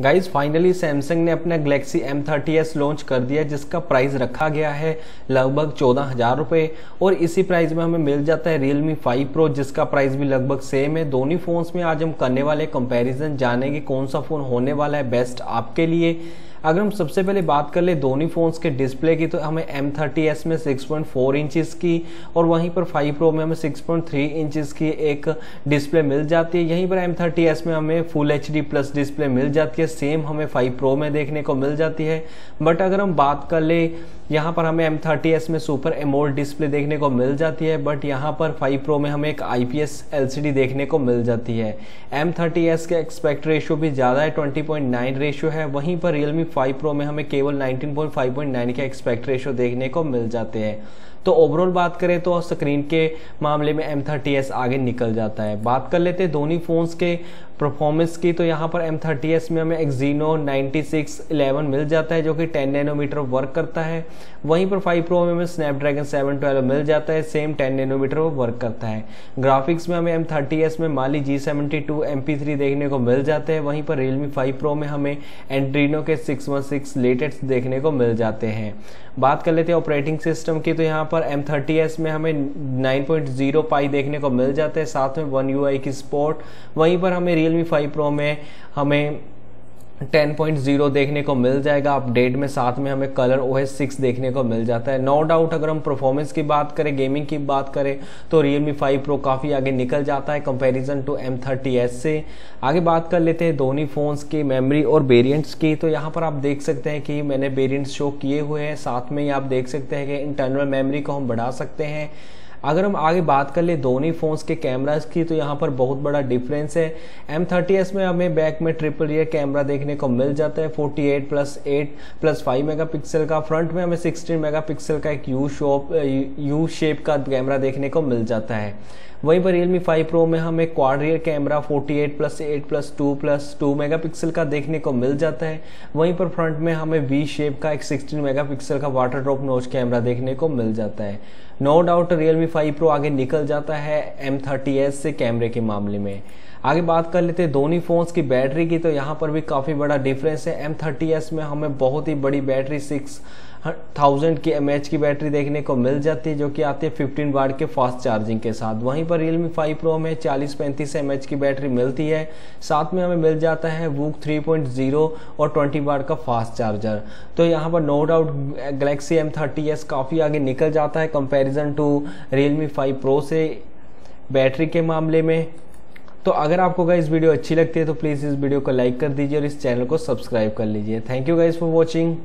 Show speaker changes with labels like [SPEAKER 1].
[SPEAKER 1] Guys finally Samsung ने अपना Galaxy M30s launch कर दिया, जिसका प्राइस रखा गया है लगभग चौदह हज़ार रुपये और इसी प्राइस में हमें मिल जाता है Realme 5 Pro, जिसका प्राइस भी लगभग सेम है। दोनों फोन्स में आज हम करने वाले कंपैरिजन जानेंगे कौन सा फ़ोन होने वाला है बेस्ट आपके लिए। अगर हम सबसे पहले बात कर ले दोनों फोन्स के डिस्प्ले की तो हमें एम थर्टी एस में 6.4 पॉइंट फोर इंचज की और वहीं पर फाइव प्रो में हमें 6.3 इंचज की एक डिस्प्ले मिल जाती है। यहीं पर एम थर्टी एस में हमें full H D plus display मिल जाती है। सेम हमें फाइव प्रो में देखने को मिल जाती है। बट अगर हम बात कर ले यहाँ पर हमें एम थर्टी एस में सुपर एमोल्ड डिस्प्ले देखने को मिल जाती है बट यहाँ पर 5 प्रो में हमें एक आईपीएस एलसीडी देखने को मिल जाती है। एम थर्टी एस का एक्सपेक्ट रेशियो भी ज़्यादा है 20.9 रेशियो है। वहीं पर रियलमी 5 प्रो में हमें केवल 19.5.9 के एक्सपेक्ट रेशियो देखने को मिल जाते हैं। तो ओवरऑल बात करें तो स्क्रीन के मामले में एम थर्टी एस आगे निकल जाता है। बात कर लेते हैं दोनों फोन्स के परफॉर्मेंस की तो यहाँ पर एम थर्टी एस में हमें एक्जीनो नाइनटी सिक्स इलेवन मिल जाता है, जो कि टेन नैनोमीटर वर्क करता है। वहीं पर फाइव प्रो में हमें स्नैपड्रैगन सेवन ट्वेल्व मिल जाता है सेम टेन नैनोमीटर वो वर्क करता है। ग्राफिक्स में हमें एम थर्टी एस में Mali G seventy two M P three देखने को मिल जाते हैं। वहीं पर रियलमी फाइव प्रो में हमें एंड्रीनो के सिक्स वन सिक्स लेटेस्ट देखने को मिल जाते हैं। बात कर लेते हैं ऑपरेटिंग सिस्टम की तो यहाँ पर एम थर्टी एस में हमें नाइन पॉइंट ज़ीरो पाई देखने को मिल जाते हैं, साथ में वन यू आई की स्पोर्ट वहीं पर हमें रियलमी फाइव प्रो में हमें 10.0 देखने को मिल जाएगा। अपडेट में साथ में हमें कलर ओ एस सिक्स देखने को मिल जाता है। नो no डाउट अगर हम परफॉर्मेंस की बात करें गेमिंग की बात करें तो Realme 5 Pro काफ़ी आगे निकल जाता है कंपैरिजन टू M30s से। आगे बात कर लेते हैं दोनों फोन्स की मेमोरी और वेरियंट्स की। तो यहाँ पर आप देख सकते हैं कि मैंने वेरियंट्स शो किए हुए हैं। साथ में ही आप देख सकते हैं कि इंटरनल मेमोरी को हम बढ़ा सकते हैं। अगर हम आगे बात कर ले दोनों फोन्स के कैमराज की तो यहाँ पर बहुत बड़ा डिफरेंस है। एम में हमें बैक में ट्रिपल रियर कैमरा देखने को मिल जाता है। 48 प्लस 8 प्लस 5 मेगापिक्सल का। फ्रंट में हमें 16 मेगापिक्सल का एक यू शॉप यू शेप का कैमरा देखने को मिल जाता है। वहीं पर Realme 5 Pro में हमें quad rear camera 48 plus 8 plus 2 plus 2 megapixel का देखने को मिल जाता है। वहीं पर फ्रंट में हमें वी शेप का एक 16 मेगापिक्सल का वाटर ड्रॉप नोच कैमरा देखने को मिल जाता है। No doubt Realme five pro आगे निकल जाता है M30s से कैमरे के मामले में। आगे बात कर लेते हैं दोनों फोन्स की बैटरी की तो यहाँ पर भी काफ़ी बड़ा डिफरेंस है। एम थर्टी एस में हमें बहुत ही बड़ी बैटरी सिक्स थाउज़ेंड की एमएच की बैटरी देखने को मिल जाती है, जो कि आती है फिफ्टीन वाट के फास्ट चार्जिंग के साथ। वहीं पर रियलमी फाइव प्रो में चालीस पैंतीस एमएच की बैटरी मिलती है। साथ में हमें मिल जाता है वूक थ्री पॉइंट ज़ीरो और ट्वेंटी वाट का फास्ट चार्जर तो यहाँ पर no doubt Galaxy M thirty S काफ़ी आगे निकल जाता है comparison to Realme five pro से बैटरी के मामले में। तो अगर आपको गाइस वीडियो अच्छी लगती है तो प्लीज़ इस वीडियो को लाइक कर दीजिए और इस चैनल को सब्सक्राइब कर लीजिए। Thank you guys for watching